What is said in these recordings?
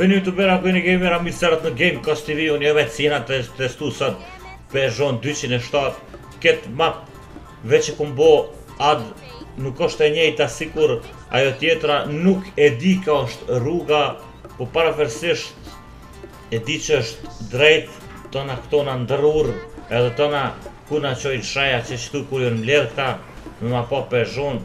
Këqyrni youtubera këqyrni gamera misterat në Game Kos TV unë jom vetë kena me testu sot Peugeot 207 këtë map veç e kum bo add nuk është e njëjta sikur ajo tjetra nuk e di ka është rruga po përafërsisht e di që është drejt tona këto janë ndrru edhe tona ku na çojnë shoja që qëtu ku ju mbledhë këta me ma pa Peugeot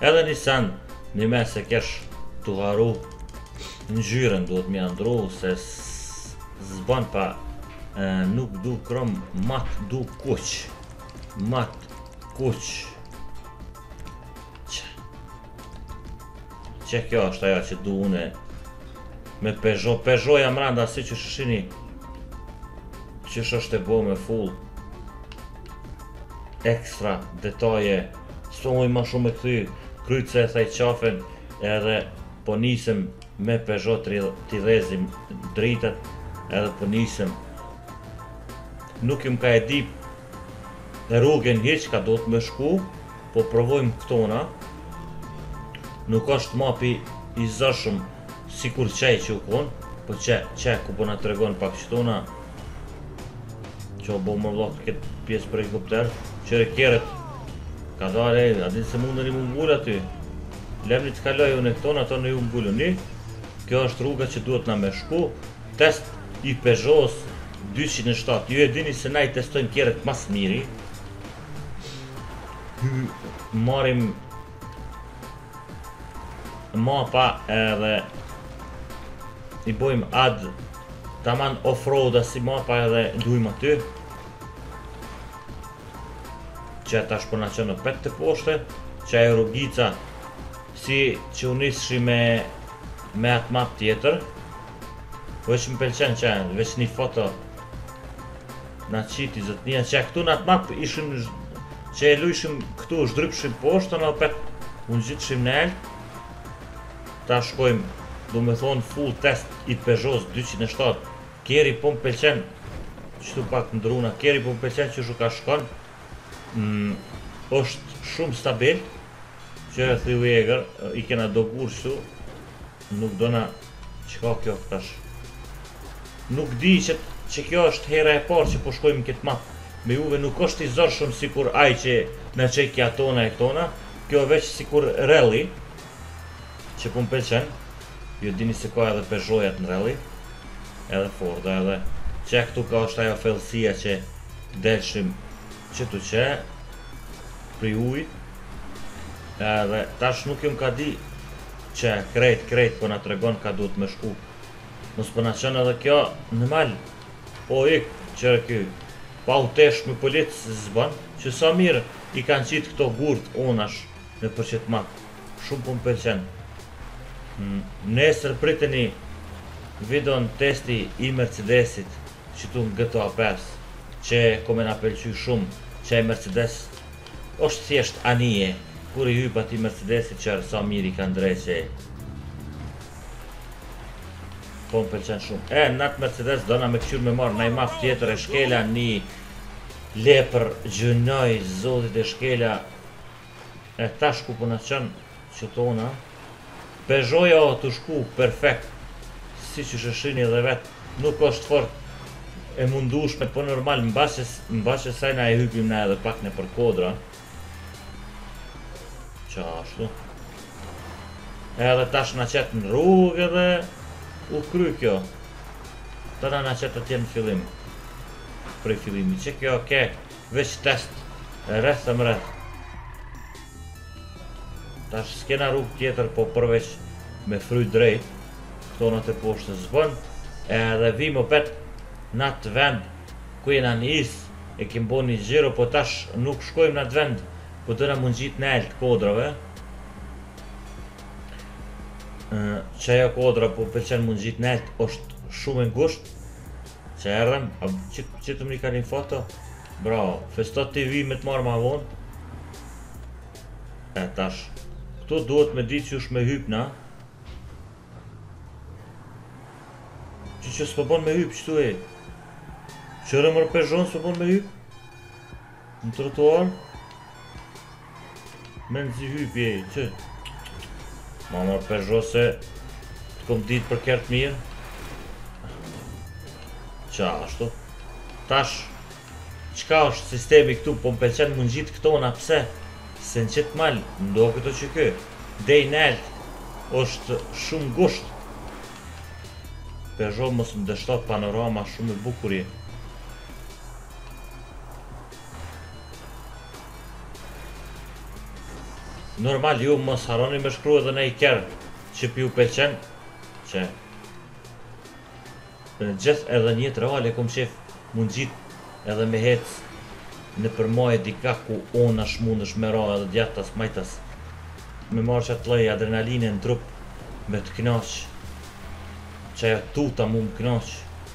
Edhe një sen Nime se kesh tu harru Ngjyrën duhet me ia ndrru Se s'bon pa Nuk du krom Mat du kuq Mat kuq Që Që kjo është ajo që du une Me Peugeot Peugeot ja mrena siç po shihni Qysh është e bo me full Ekstra Detaje Ekstra S'po muj ma shumë me kthy kryt se e thej qafën edhe po nisem me Peugeot t'i dhezim dritat edhe po nisem nuk jum ka e di rrugën hiq ka dot me shku po provojmë këtona nuk është mapi i zorshëm sikur qaj që u kon po qe ku po na tregon pak qëtona Që o bo bllok te këtë pjesë për helikopter Qe kerret Ka dare e A dinë se munden me u ngulë aty Lemëni të kaloj unë e këtona ato n'u ngulshin Kjo është rruga që duhet na me shku Test i Peugeot 207 Ju e dini se na i testojmë kerret ma s'miri Hy marrim Mapa edhe i bojmë add taman off-road si mapa edhe lujmë aty qe tash po na çon teposhtë qe rrugica siç u nisshim me atë map tjetër veç më pëlqen qe veç një foto Na qiti zotnia që këtu në atë map ishim që e lujshim këtu zdrypshim poshtë apet u ngjitshim nelt tash shkojmë domethonë full test i Peugeot 207 kerri po më pëlqen qëtu pak të ndrruna kerri po më pëlqen qysh u ka shkon mm, është shumë stabil qe thiu i egër i kena dogur qëtu Nuk dona çka kjo tash. Nuk di që që kjo është hera e parë që po shkojmë këtë map. Me juve nuk është i zor shumë sikur ai që na çojke tona e tona. Kjo veç sikur rally që po më pëlqen. Ju dini se ka edhe Peugeot në rally. Edhe Ford edhe që këtu ka është ajo fellsia që delshim qëtu prej uji edhe tash nuk jom ka di Qe krejt krejt po na tregon ka duhet me shku mos po na qon edhe kjo në mal o ik qyre ky pa u tesh me polic s'ban që sa mir i kan qit këto gurt onash me përqet mat shum po më pëlqen nesër priteni vidon testi i mercedesit qëtu në gta pes qe ka me na pëlqy shum qe mercedes Osht thjesht anije, kur i hyp atij mercedesit qyr sa mir i ka ndreqe. Po më pëlqen shum. E n'at mercedes dona me kqyr me marr naj map tjetër e shkela ni lepur gjynoj zotit e shkela e tash ku po na çon qetu na Peugeot-ja o tu shku perfekt siç e shihni edhe vet nuk është fort e mundueshme po normal mas saj na e hypim na edhe pak nëpër kodra qashtu edhe tash na qet në rrugë edhe u kry kjo të na qet atje në fillim prej fillimi që kjo ke veç test rreth e mreth Tash s'kena rrugë tjetër po përveç me fry drejt këtu na teposhtë s'bon edhe vi më bet në atë vend ku jena nis e kem bo një xhiro po tash nuk shkojmë në atë vend ku dona m'u ngjit nelt kodrave qajo kodra po pëlqen m'u ngjit nelt është shumë e ngusht Se erëm, a që të mri kalim foto Bravo, Festo TV me të marrë ma vonë E tash Këtu duhet me ditë qysh me hypë na Që që s'po bon me hypë, qëtu e Qyre more pezho s'po bon me hypë Në trotuar Menzi hypje e që Ma more pezho se Të kom ditë për kerr të mirë Qashtu Tash Çka është sistemi këtu Po më pëlqen m'u ngjitë këtu na pse Se në qët mal Ndo këtu që kë Deri nelt është shumë ngusht Pezho mos më dështo panorama shumë me bukuri Normal ju mos harroni me shkru edhe një kerr që p'ju pëlqen që në gjithë edhe në jetë reale kom qef m'u ngjitë edhe me hec nëpër maje dika ku o naj shmundësi me ra edhe djatas majtas me marrë qat lloj adrenaline në trup me të knaq qajo tuta mu më knaq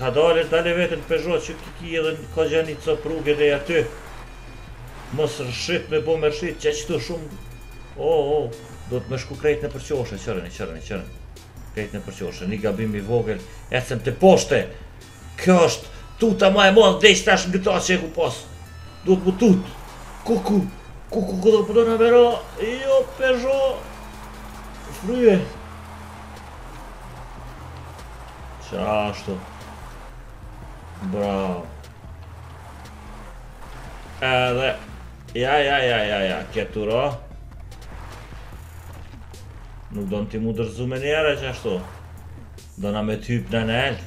Kadale, dale vetën Peugeot çiki çiki edhe ka gjenë një copë rruge dhe aty. Mos rrëshqit me bo me rrëshqit qetu shumë. O, oh, o, oh, do të me shku krejt nëpër qoshe, qërën e qërën e qërën. Krejt nëpër qoshe, një gabim i vogël, ecim teposhtë. Kjo është tuta ma e madhë dhe tash në këta që e kom pasë. Do të më tutë. Ku ku, ku ku ku do të më do në vera, jo Peugeot. Fryje. Qashtu. Bravo. Edhe. Ja, ja, ja, ja, ja, qetu ro. Nuk don ti mu dorzu menjëherë qashtu. Dona met hyp na nelt.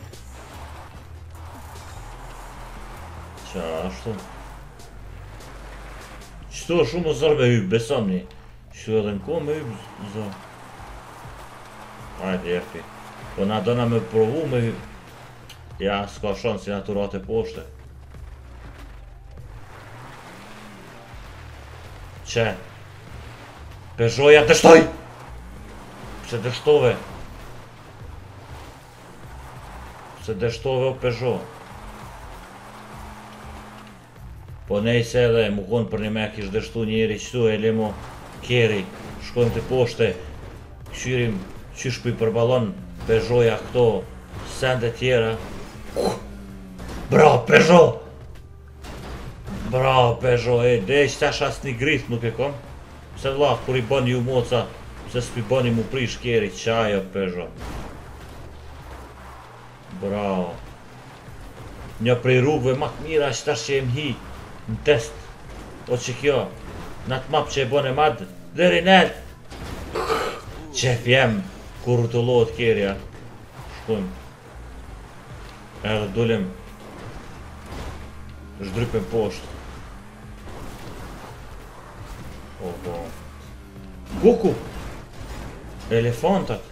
Qashtu. Qashtu. Qashtu shumë zor me hypë, besomni. Kështu edhe në kohë me hyp zë. Hajde jepi. Po na dojna me provu me hyp. Ja, s'ka shans i ra turr teposhtë. Qe? Pezhoja dështoi! Pse dështove? Pse dështove o Pezho? Po nejse edhe me kon për njeri me kish dështu njeri qtu e le mo keri shkojmë teposhtë kqyrim qysh po i përballon Pezhoja këto sende tjera Bravo Pezho Bravo Pezho deri qetash as një grith nuk e kom se vla kur i bon ju modsa se s'pe boni mu prish keri qajo Pezho Bravo. Një prej rrugëve ma të mira qetash që kem hi në test o qikjo në atë map që e bon e madhe deri nalt qefi jem kur rrutullohet kerri a shkojmë edhe dulim zdrypim poshtë oho kuku elefantat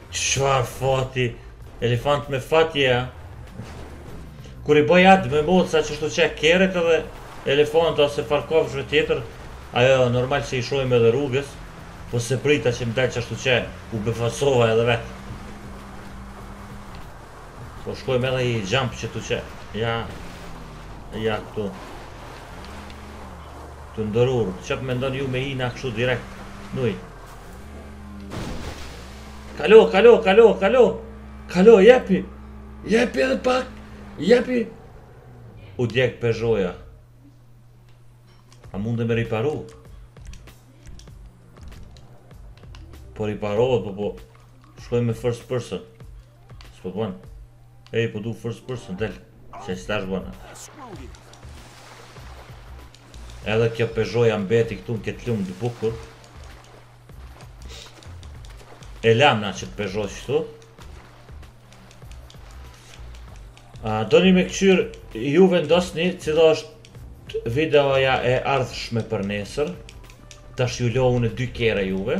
Çfarë fati, elefant me fat je a? Kur i bojnë me modsa qeshtu qeta kerret edhe elefanta ose çfarëdo kafshe tjetër, ajo normal se i shojmë edhe rrugës, po s'e prita që me dalë qashtu qe u befasova edhe vetë. Po shkojmë edhe ni jump qetu qe, ja, ja këtu. Të nderum, çka po mendoni ju me hi n'aksion direkt, nujë. Kalo, kalo, kalo, kalo. Kalo, jepi. Jepi edhe pak. Jepi. U djek Peugeot-ja. A mundet me riparu? Po riparohet, po po. Shkoj me first person. S'po bën. Ej, po bu first person, del. Se si tash bëna. Edhe kjo Peugeot-ja mbeti këtu në këtë lumë të bukur. E lamna qët Peugeot qëtu. Doni me këqyrë, ju vendosni cila është videoja e ardhëshme për nesër. Tash ju lo unë dy kerre juve.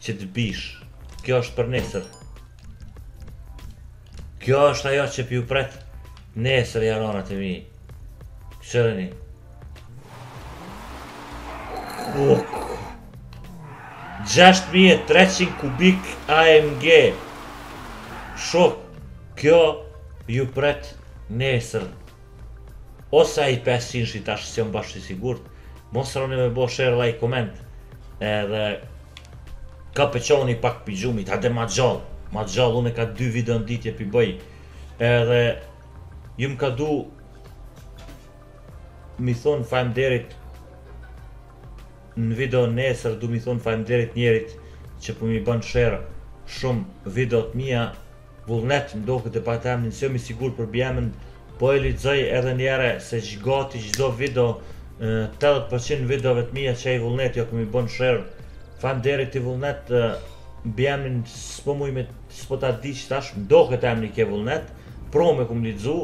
qët bishë. Kjo është për nesër. Kjo është ajo që pju pret nesër jaronat e mi. Kshyrni. Kuk. 6300 kubik AMG. Shok, kjo ju pret nesër. Ose ai pesëqindshi tash s'jam bash i sigurt. Mos harroni me bo share like koment. Edhe ka pëqoni pak pi gjumit, hajde ma gjall. Ma gjall unë ka dy video në ditje pi bëj. Edhe ju meka du me i thon faleminderit në videon nesër du me i thon faleminderit njerit që po mi bën share shumë videot e mia Vullnet, mdoket e pa termin s'jom i sigurt për mbiemën po e lexoj edhe njëherë se gati çdo video tetëdhjetë për qind e videove të mija qaj Vullneti jo ka m'i bën share faleminderit i Vullnet mbiemën s'po muj me s'po ta di qtash mdoket emni ke vullnet pramë e kum lixu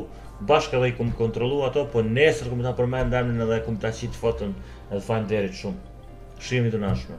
bashk edhe i kum kontrollu ato po nesër kum ta përmend emnin edhe kum ta qit foton edhe faleminderit shumë shihemi të nashme